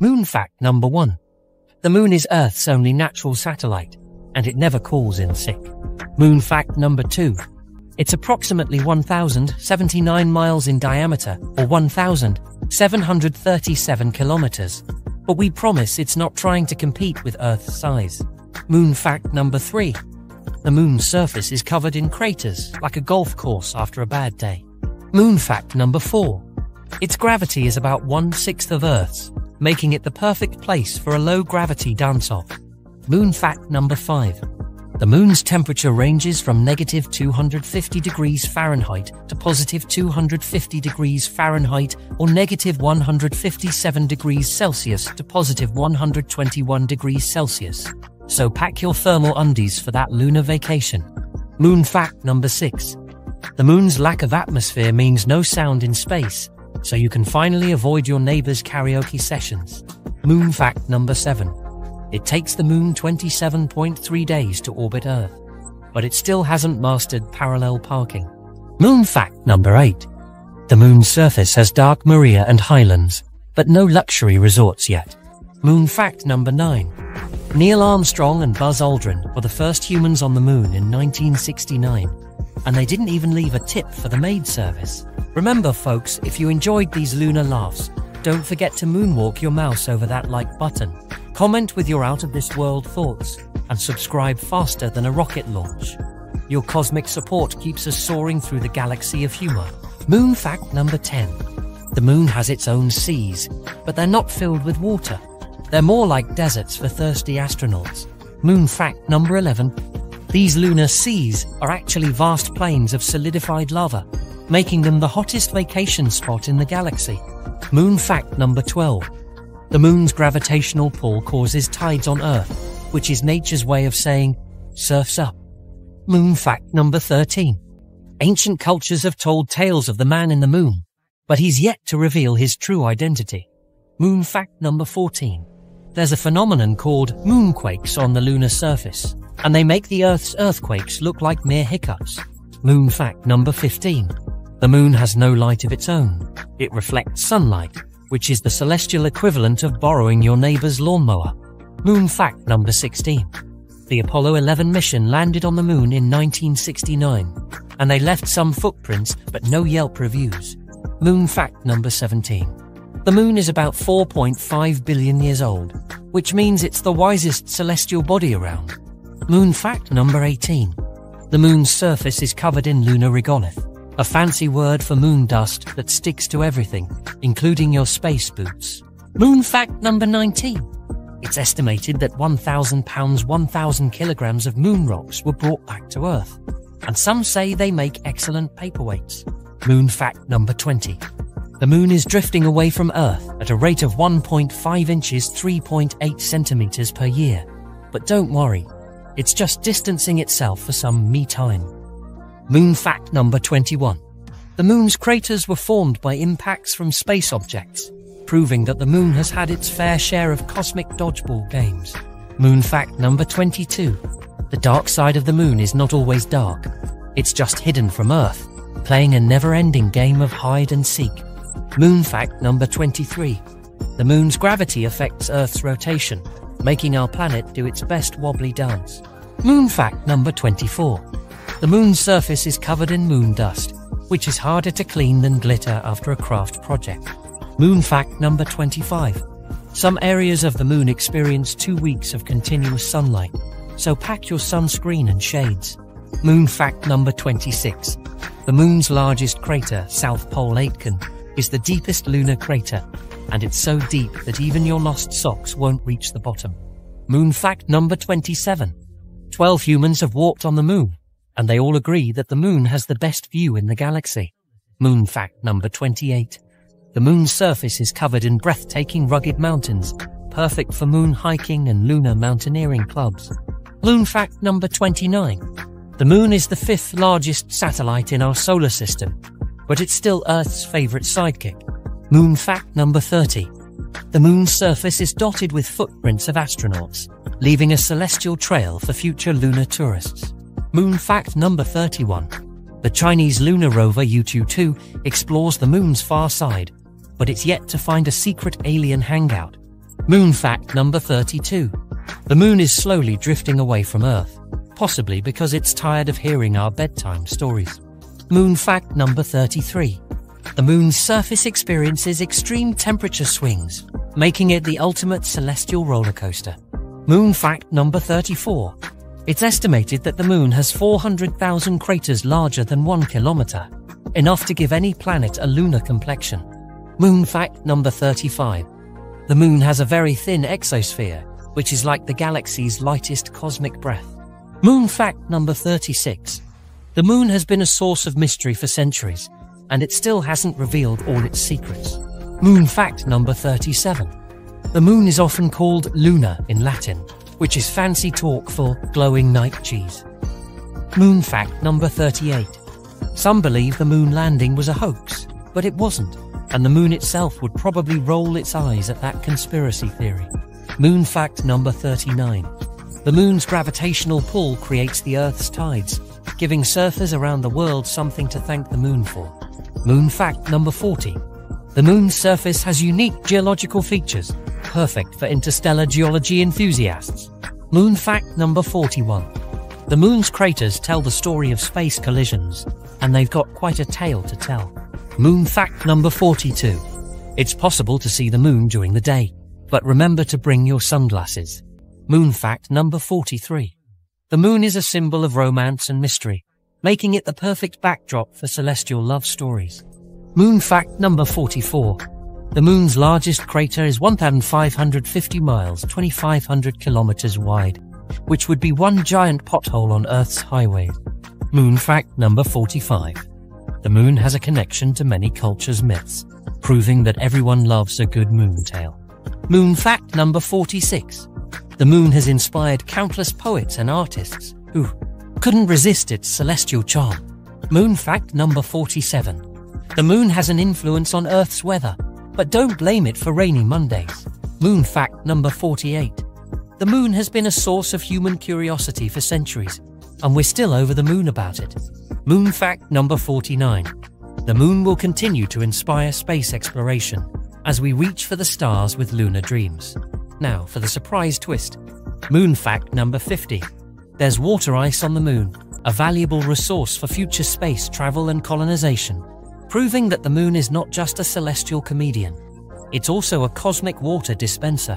Moon fact number one. The moon is Earth's only natural satellite, and it never calls in sick. Moon fact number two. It's approximately 1,079 miles in diameter, or 1,737 kilometers. But we promise it's not trying to compete with Earth's size. Moon fact number three. The moon's surface is covered in craters, like a golf course after a bad day. Moon fact number four. Its gravity is about one sixth of Earth's, making it the perfect place for a low gravity dance off. Moon fact number five. The moon's temperature ranges from negative 250 degrees Fahrenheit to positive 250 degrees Fahrenheit or negative 157 degrees Celsius to positive 121 degrees Celsius. So pack your thermal undies for that lunar vacation. Moon fact number six. The moon's lack of atmosphere means no sound in space, so you can finally avoid your neighbor's karaoke sessions. Moon fact number seven. It takes the moon 27.3 days to orbit Earth, but it still hasn't mastered parallel parking. Moon fact number 8. The moon's surface has dark Maria and highlands, but no luxury resorts yet. Moon fact number 9. Neil Armstrong and Buzz Aldrin were the first humans on the moon in 1969, and they didn't even leave a tip for the maid service. Remember, folks, if you enjoyed these lunar laughs, don't forget to moonwalk your mouse over that like button. Comment with your out of this world thoughts and subscribe faster than a rocket launch. Your cosmic support keeps us soaring through the galaxy of humor. Moon fact number 10. The moon has its own seas, but they're not filled with water. They're more like deserts for thirsty astronauts. Moon fact number 11. These lunar seas are actually vast plains of solidified lava, making them the hottest vacation spot in the galaxy. Moon fact number 12. The moon's gravitational pull causes tides on Earth, which is nature's way of saying, surf's up. Moon fact number 13. Ancient cultures have told tales of the man in the moon, but he's yet to reveal his true identity. Moon fact number 14. There's a phenomenon called moonquakes on the lunar surface, and they make the Earth's earthquakes look like mere hiccups. Moon fact number 15. The moon has no light of its own. It reflects sunlight, which is the celestial equivalent of borrowing your neighbor's lawnmower. Moon fact number 16. The Apollo 11 mission landed on the moon in 1969, and they left some footprints but no Yelp reviews. Moon fact number 17. The moon is about 4.5 billion years old, which means it's the wisest celestial body around. Moon fact number 18. The moon's surface is covered in lunar regolith, a fancy word for moon dust that sticks to everything, including your space boots. Moon fact number 19. It's estimated that 1,000 pounds, 1,000 kilograms of moon rocks were brought back to Earth, and some say they make excellent paperweights. Moon fact number 20. The moon is drifting away from Earth at a rate of 1.5 inches, 3.8 centimeters per year. But don't worry, it's just distancing itself for some me time. Moon fact number 21. The moon's craters were formed by impacts from space objects, proving that the moon has had its fair share of cosmic dodgeball games. Moon fact number 22. The dark side of the moon is not always dark. It's just hidden from Earth, playing a never-ending game of hide and seek. Moon fact number 23. The moon's gravity affects Earth's rotation, making our planet do its best wobbly dance. Moon fact number 24. The moon's surface is covered in moon dust, which is harder to clean than glitter after a craft project. Moon fact number 25. Some areas of the moon experience two weeks of continuous sunlight, so pack your sunscreen and shades. Moon fact number 26. The moon's largest crater, South Pole Aitken, is the deepest lunar crater, and it's so deep that even your lost socks won't reach the bottom. Moon fact number 27. 12 humans have walked on the moon, and they all agree that the moon has the best view in the galaxy. Moon fact number 28. The moon's surface is covered in breathtaking rugged mountains, perfect for moon hiking and lunar mountaineering clubs. Moon fact number 29. The moon is the fifth largest satellite in our solar system, but it's still Earth's favorite sidekick. Moon fact number 30. The moon's surface is dotted with footprints of astronauts, leaving a celestial trail for future lunar tourists. Moon fact number 31. The Chinese lunar rover Yutu-2 explores the moon's far side, but it's yet to find a secret alien hangout. Moon fact number 32. The moon is slowly drifting away from Earth, possibly because it's tired of hearing our bedtime stories. Moon fact number 33. The moon's surface experiences extreme temperature swings, making it the ultimate celestial roller coaster. Moon fact number 34. It's estimated that the moon has 400,000 craters larger than one kilometer, enough to give any planet a lunar complexion. Moon fact number 35. The moon has a very thin exosphere, which is like the galaxy's lightest cosmic breath. Moon fact number 36. The moon has been a source of mystery for centuries, and it still hasn't revealed all its secrets. Moon fact number 37. The moon is often called luna in Latin, which is fancy talk for glowing night cheese. Moon fact number 38. Some believe the moon landing was a hoax, but it wasn't, and the moon itself would probably roll its eyes at that conspiracy theory. Moon fact number 39. The moon's gravitational pull creates the Earth's tides, giving surfers around the world something to thank the moon for. Moon fact number 40. The moon's surface has unique geological features, perfect for interstellar geology enthusiasts. Moon fact number 41. The moon's craters tell the story of space collisions, and they've got quite a tale to tell. Moon fact number 42. It's possible to see the moon during the day, but remember to bring your sunglasses. Moon fact number 43. The moon is a symbol of romance and mystery, making it the perfect backdrop for celestial love stories. Moon fact number 44. The moon's largest crater is 1,550 miles, 2,500 kilometers wide, which would be one giant pothole on Earth's highway. Moon fact number 45. The moon has a connection to many cultures' myths, proving that everyone loves a good moon tale. Moon fact number 46. The moon has inspired countless poets and artists who couldn't resist its celestial charm. Moon fact number 47. The moon has an influence on Earth's weather, but don't blame it for rainy Mondays. Moon fact number 48. The moon has been a source of human curiosity for centuries, and we're still over the moon about it. Moon fact number 49. The moon will continue to inspire space exploration as we reach for the stars with lunar dreams. Now for the surprise twist. Moon fact number 50. There's water ice on the moon, a valuable resource for future space travel and colonization proving that the moon is not just a celestial comedian, it's also a cosmic water dispenser.